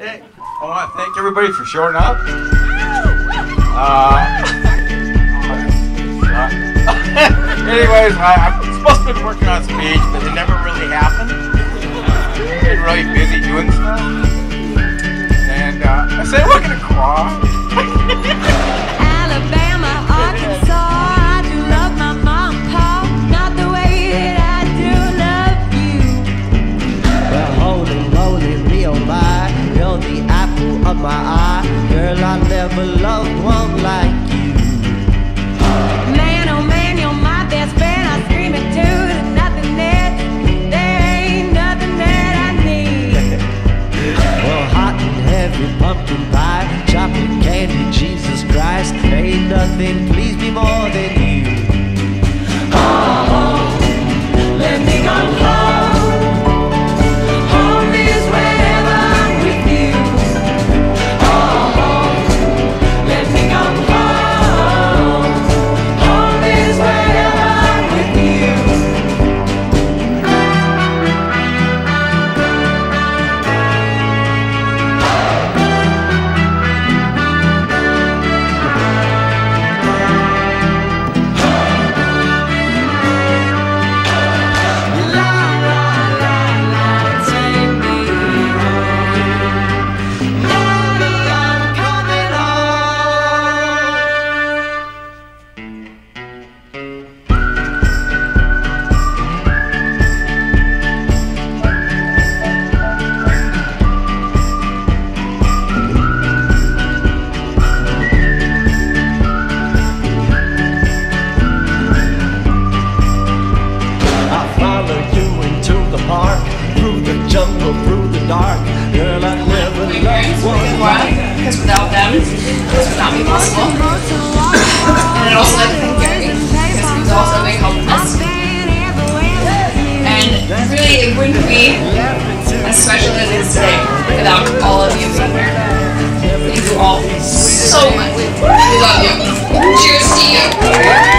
Hey, I want to thank everybody for showing up. Uh, anyways, I, I'm supposed to be working on speech, but it never really happened. Been really busy doing stuff. And uh, I said, we're going to cry. Of my eye. Girl, I never loved one like you. Man, oh man, you're my best friend. I scream it too. There's nothing that, there ain't nothing that I need. Well, hot and heavy pumpkin pie, chocolate candy, Jesus Christ. Ain't nothing please me more than through the jungle, through the dark. Girl, I never loved one like Because without them, this would not be possible. and it also led to Thank Gary, because he was also a big help with us. And really, it wouldn't be as special as it is today without all of you being here. Thank you all so much. We love you. Cheers to you.